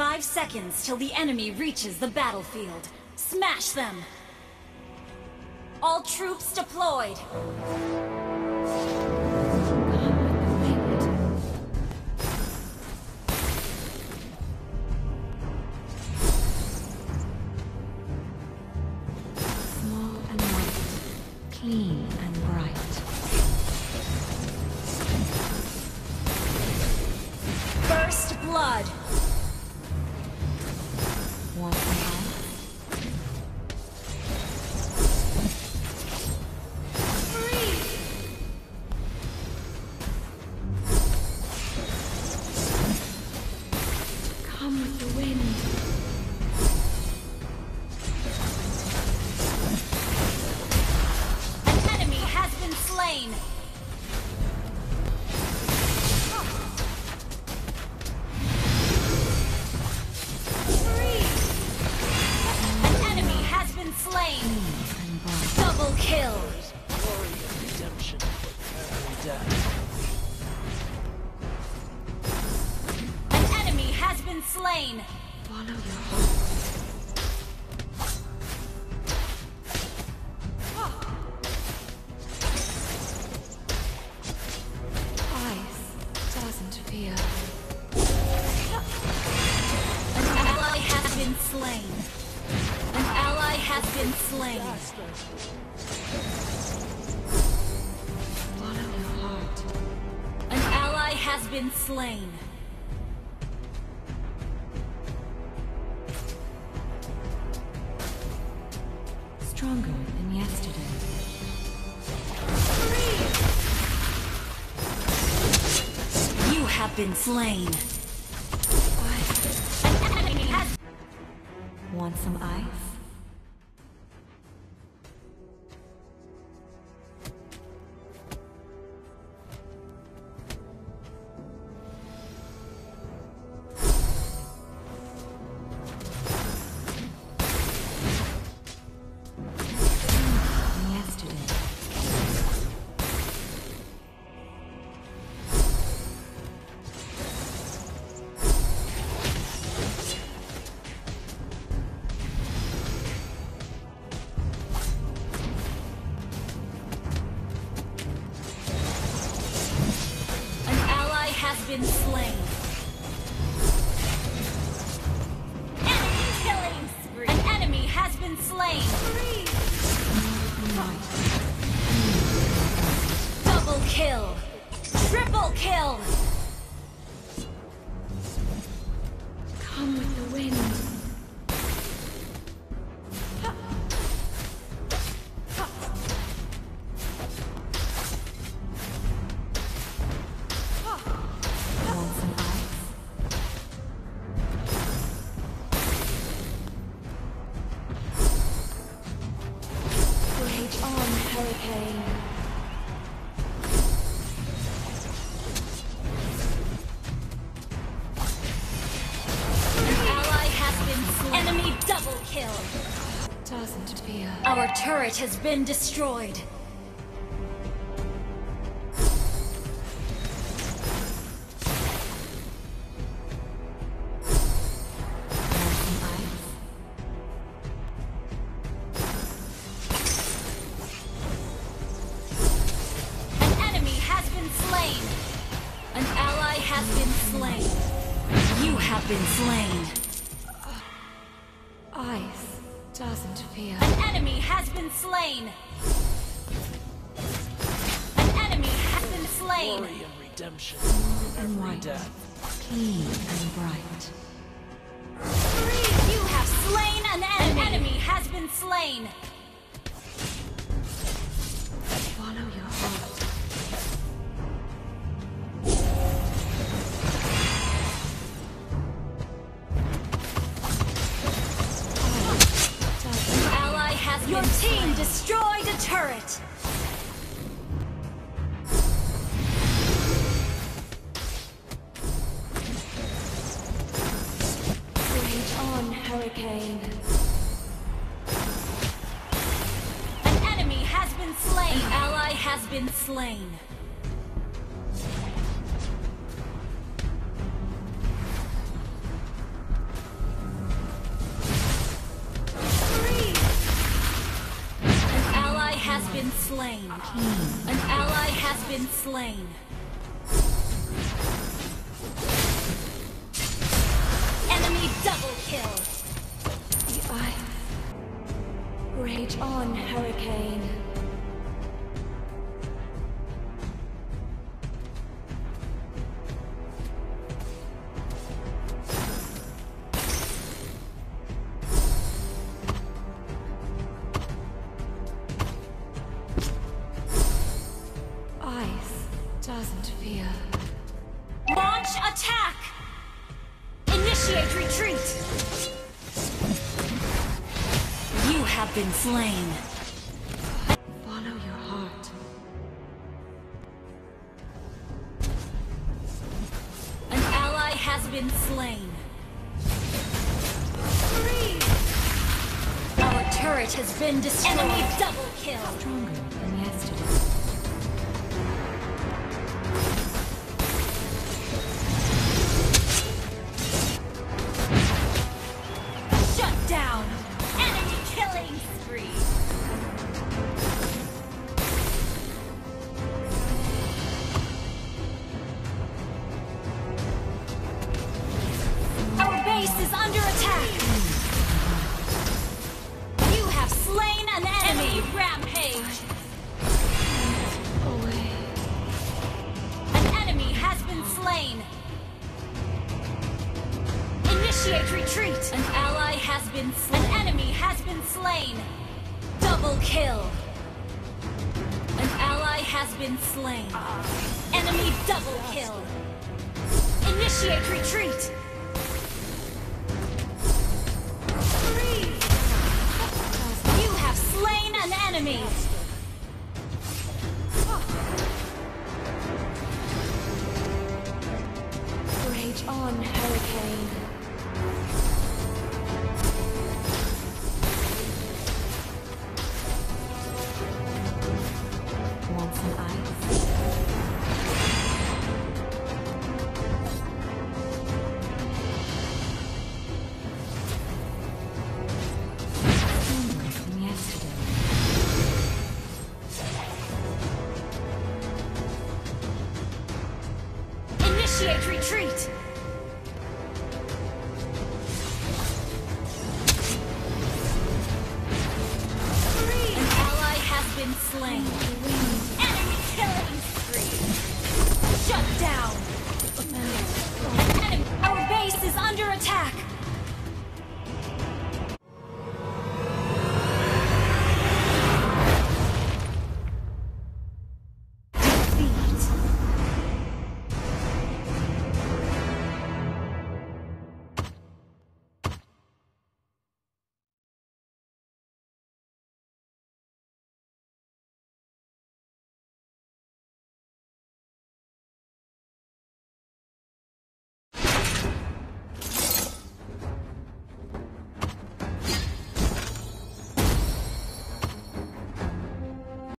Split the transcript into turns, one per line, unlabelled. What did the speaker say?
Five seconds till the enemy reaches the battlefield. Smash them! All troops deployed!
Small and white, clean and bright.
First blood! Been slain! An ally has been slain.
Follow. Stronger than yesterday.
You have been slain! Been slain. Enemy killing spree. An enemy has been slain. Double kill. Triple kill.
Doesn't fear.
Our turret has been destroyed.
Ice?
Been slain. An ally
uh, doesn't fear.
An enemy has been slain. An enemy has been slain.
Glory and redemption,
And
every
white.
death.
Clean and bright.
You have slain an enemy. An enemy has been slain. Team destroyed a turret.
rage on, hurricane.
An enemy has been slain. An ally has been slain. Slain. An ally has been slain. Enemy double kill.
The ice. Rage on, hurricane. Doesn't.
Launch attack! Initiate retreat! You have been slain.
Follow your heart.
An ally has been slain. Our turret has been destroyed. Enemy double kill.
Stronger than yesterday.
Initiate retreat. An ally has been slain. An enemy has been slain. Double kill. An ally has been slain. Enemy double kill. Initiate retreat. Initiate retreat. An ally has been slain.